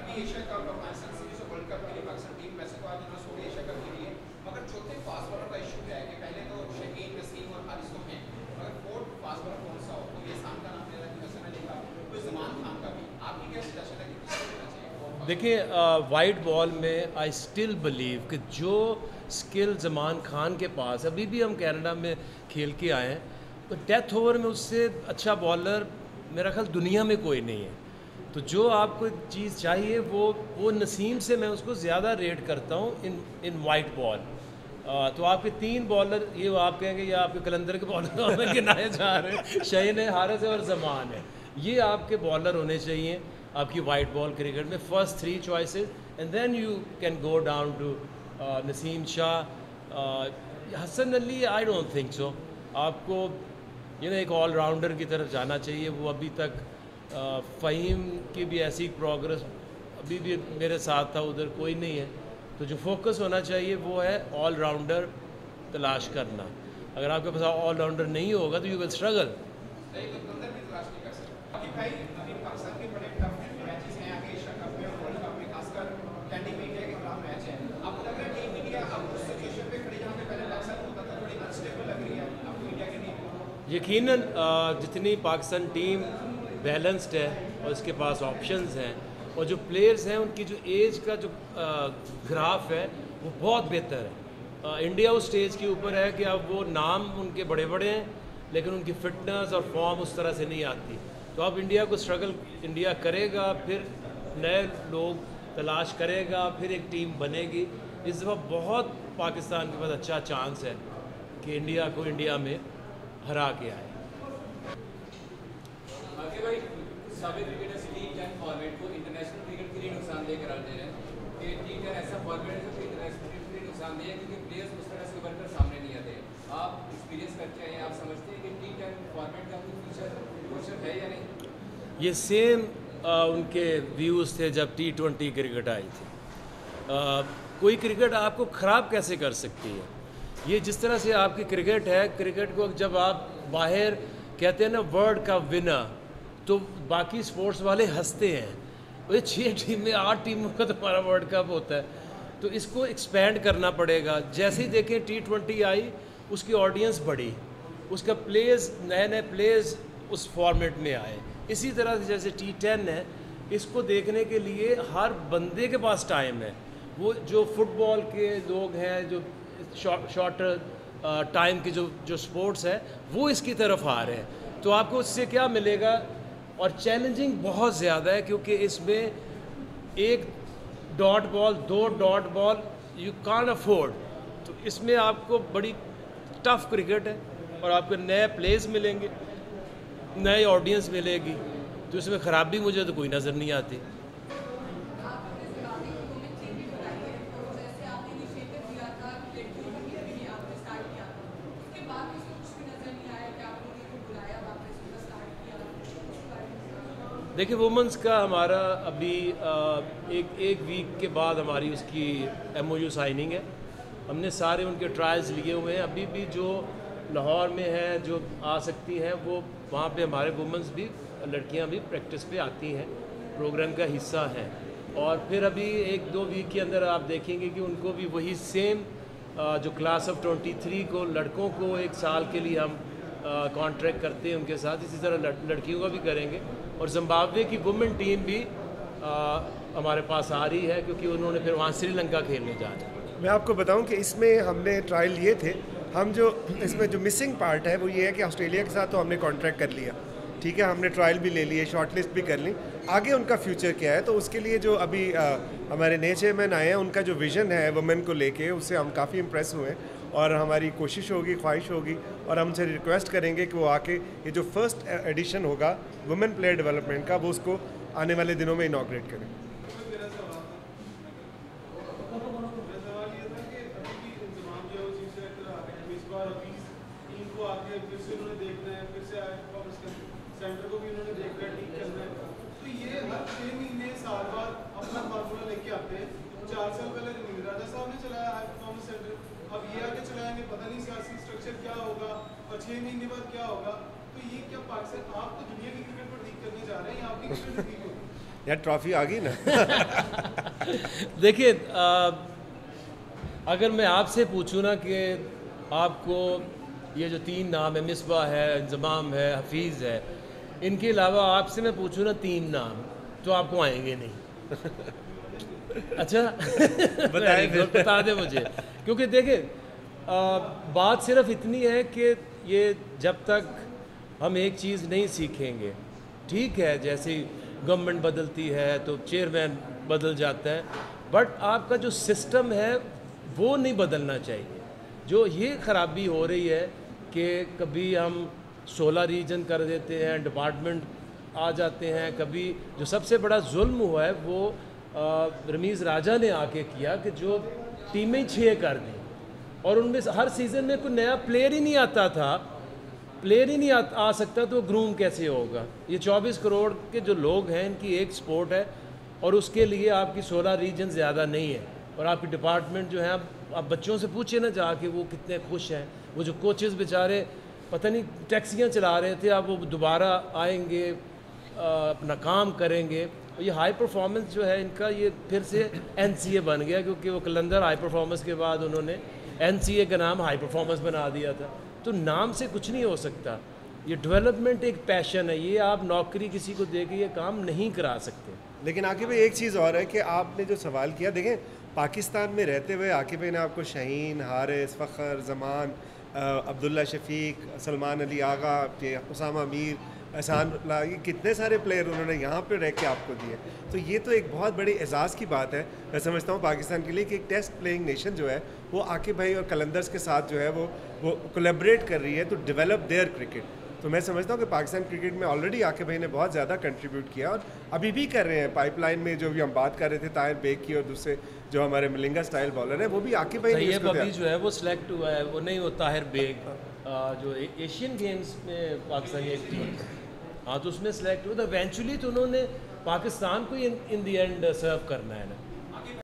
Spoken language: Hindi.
अभी एशिया कप सीरीज़ और वर्ल्ड कप के लिए पाकिस्तान टीम वैसे तो आज एशिया कप के लिए, मगर चौथे फास्ट बॉलर का इशू है कि पहले तो शकीन और हारिस तो हैं, मगर फोर्थ फास्ट बॉलर कौन सा हो? तो ये का नाम ले रहा है जमान खान का भी। आपकी क्या सजेशन है कि देखिए वाइट बॉल में आई स्टिल बिलीव कि जो स्किल जमान खान के पास अभी भी हम कनाडा में खेल के आए हैं तो डेथ ओवर में उससे अच्छा बॉलर मेरा ख्याल दुनिया में कोई नहीं है। तो जो आपको चीज़ चाहिए, वो वो नसीम से मैं उसको ज़्यादा रेट करता हूँ इन इन वाइट बॉल तो आपके तीन बॉलर ये आप कहेंगे, ये आपके कलंदर के बॉलर गिनाए जा रहे हैं। शहीन है हारस है और जमान है। ये आपके बॉलर होने चाहिए, आपकी वाइट बॉल क्रिकेट में first three choices and then you can go down to Naseem Shah. Hasan Ali I don't think so आपको यू नो एक ऑलराउंडर की तरफ़ जाना चाहिए, वो अभी तक फ़हीम की भी ऐसी प्रोग्रेस अभी भी मेरे साथ था उधर कोई नहीं है। तो जो फोकस होना चाहिए वो है ऑलराउंडर तलाश करना। अगर आपके पास ऑलराउंडर नहीं होगा तो यू विल स्ट्रगल यकीनन जितनी पाकिस्तान टीम बैलेंस्ड है और इसके पास ऑप्शंस हैं। और जो प्लेयर्स हैं, उनकी जो एज का जो ग्राफ है, वो बहुत बेहतर है। इंडिया उस स्टेज के ऊपर है कि अब वो नाम उनके बड़े बड़े हैं, लेकिन उनकी फिटनेस और फॉर्म उस तरह से नहीं आती। तो अब इंडिया को स्ट्रगल इंडिया करेगा, फिर नए लोग तलाश करेगा, फिर एक टीम बनेगी। इस दफ़ा बहुत पाकिस्तान के पास अच्छा चांस है कि इंडिया को इंडिया में हरा के आए बाकी भाई साबित क्रिकेटर्स टी टेन फॉर्मेट को इंटरनेशनल क्रिकेट के लिए करार दे रहे हैं। कि टी टेन ऐसा फॉर्मेट है जो इंटरनेशनल क्रिकेट के लिए क्योंकि प्लेयर्स उस तरह से उभर सामने नहीं आते। आप एक्सपीरियंस आप समझते हैं कि टी टेन फॉर्मेट का कोई फ्यूचर है या नहीं? ये सेम आ, उनके व्यूज़ थे जब टी ट्वेंटी क्रिकेट आई थी। अ, कोई क्रिकेट आपको ख़राब कैसे कर सकती है? ये जिस तरह से आपकी क्रिकेट है क्रिकेट को जब आप बाहर कहते हैं ना वर्ल्ड का विनर तो बाकी स्पोर्ट्स वाले हँसते हैं। ये छः टीमें आठ टीमों का तुम्हारा वर्ल्ड कप होता है। तो इसको एक्सपेंड करना पड़ेगा। जैसे ही देखें टी ट्वेंटी आई, उसकी ऑडियंस बढ़ी। उसका प्लेयर्स नए नए प्लेयर्स उस फॉर्मेट में आए। इसी तरह से जैसे टी टेन है, इसको देखने के लिए हर बंदे के पास टाइम है। वो जो फुटबॉल के लोग हैं, जो शॉर्ट टाइम के जो जो स्पोर्ट्स है, वो इसकी तरफ़ आ रहे हैं। तो आपको इससे क्या मिलेगा? और चैलेंजिंग बहुत ज़्यादा है क्योंकि इसमें एक डॉट बॉल दो dot ball you can afford तो इसमें आपको बड़ी टफ क्रिकेट है और आपको नए प्लेस मिलेंगे, नए ऑडियंस मिलेगी। तो इसमें ख़राबी मुझे तो कोई नज़र नहीं आती। देखिए वुमेंस का हमारा अभी एक एक वीक के बाद हमारी उसकी एमओयू साइनिंग है। हमने सारे उनके ट्रायल्स लिए हुए हैं। अभी भी जो लाहौर में है, जो आ सकती हैं, वो वहाँ पे हमारे वुमेंस भी, लड़कियाँ भी प्रैक्टिस पे आती हैं। प्रोग्राम का हिस्सा हैं। और फिर अभी एक दो वीक के अंदर आप देखेंगे कि उनको भी वही सेम जो क्लास ऑफ़ 23 को लड़कों को एक साल के लिए हम कॉन्ट्रैक्ट करते हैं उनके साथ। इसी तरह लड़, लड़कियों का भी करेंगे। और जिम्बाब्वे की वुमेन टीम भी हमारे पास आ रही है क्योंकि उन्होंने फिर वहाँ श्रीलंका खेलने जा रहे मैं आपको बताऊँ कि इसमें हमने ट्रायल लिए थे। हम जो इसमें जो मिसिंग पार्ट है वो ये है कि ऑस्ट्रेलिया के साथ तो हमने कॉन्ट्रैक्ट कर लिया। ठीक है हमने ट्रायल भी ले लिए शॉर्ट लिस्ट भी कर ली। आगे उनका फ्यूचर क्या है? तो उसके लिए जो अभी अ, हमारे नए चेयरमैन आए हैं उनका जो विज़न है वुमेन को लेके उससे हम काफ़ी इम्प्रेस हुए और हमारी कोशिश होगी ख्वाहिश होगी और हम उनसे रिक्वेस्ट करेंगे कि वो आके ये जो फ़र्स्ट एडिशन होगा वुमेन प्लेयर डेवलपमेंट का वो उसको आने वाले दिनों में इनाग्रेट करें। आ वापस सेंटर को भी उन्होंने ठीक है। तो ये हर छः महीने साल बाद अपना फार्मूला लेके आते हैं। चार साल पहले रवींद्र राजा साहब ने चलाया हाई परफॉर्मेंस सेंटर अब ये आके चलाएँगे पता नहीं सियासी स्ट्रक्चर क्या होगा और छः महीने बाद क्या होगा। तो ये क्या पाकिस्तान आप तो दुनिया की क्रिकेट पर ठीक करने जा रहे हैं आपकी क्रिकेट ठीक होगी यार ट्रॉफी आ गई ना? देखिए अगर मैं आपसे पूछूँ ना कि आपको ये जो तीन नाम है मिसबा है इंजमाम है हफीज़ है इनके अलावा आपसे मैं पूछूँ ना तीन नाम। तो आपको आएँगे नहीं। अच्छा? बताएँ बता दें मुझे। क्योंकि देखिए आ, बात सिर्फ़ इतनी है कि ये जब तक हम एक चीज़ नहीं सीखेंगे ठीक है जैसे गवर्नमेंट बदलती है तो चेयरमैन बदल जाता है बट आपका जो सिस्टम है वो नहीं बदलना चाहिए। जो ये खराबी हो रही है कि कभी हम 16 रीजन कर देते हैं डिपार्टमेंट आ जाते हैं। कभी जो सबसे बड़ा जुल्म हुआ है वो रमीज़ राजा ने आके किया कि जो टीमें छः कर दी। और उनमें हर सीज़न में कोई नया प्लेयर ही नहीं आता था। प्लेयर ही नहीं आ, आ सकता तो ग्रूम कैसे होगा? ये 24 करोड़ के जो लोग हैं इनकी एक स्पोर्ट है और उसके लिए आपकी 16 रीजन ज़्यादा नहीं है। और आपकी डिपार्टमेंट जो है आप, आप बच्चों से पूछिए ना जाके वो कितने खुश हैं। वो जो कोचेज़ बेचारे पता नहीं टैक्सियाँ चला रहे थे अब वो दोबारा आएँगे अपना काम करेंगे। ये हाई परफॉर्मेंस जो है, इनका ये फिर से एनसीए बन गया, क्योंकि वो कलंदर हाई परफॉर्मेंस के बाद उन्होंने एनसीए का नाम हाई परफॉर्मेंस बना दिया था। तो नाम से कुछ नहीं हो सकता। ये डेवलपमेंट एक पैशन है। ये आप नौकरी किसी को दे के ये काम नहीं करा सकते। लेकिन आकिब भाई एक चीज़ और है कि आपने जो सवाल किया, देखें, पाकिस्तान में रहते हुए आकिब भाई ने आपको शहीन, हारिस, फ़खर, जमान अब्दुल्ला शफीक, सलमान अली आगा उसामा मीर एहसान ये कितने सारे प्लेयर उन्होंने यहाँ पर रह के आपको दिए। तो ये तो एक बहुत बड़ी एजाज़ की बात है। मैं समझता हूँ पाकिस्तान के लिए कि एक टेस्ट प्लेइंग नेशन जो है वो आके भाई और कलंदर्स के साथ जो है वो वो कोलेबरेट कर रही है टू डेवलप देयर क्रिकेट तो मैं समझता हूँ कि पाकिस्तान क्रिकेट में ऑलरेडी आके भाई ने बहुत ज़्यादा कंट्रीब्यूट किया और अभी भी कर रहे हैं। पाइपलाइन में जो भी हम बात कर रहे थे ताहिर बेग की और दूसरे जो हमारे मिलिंगा स्टाइल बॉलर है वो भी आके भाई ने अभी जो है वो सिलेक्ट हुआ है वो नहीं वो ताहिर बेग जो एशियन गेम्स में पाकिस्तान एक टीम हाँ तो उसमें सेलेक्ट हुआ तो इवेंचुअली तो उन्होंने पाकिस्तान को इन इन दी एंड सर्व करना है ना।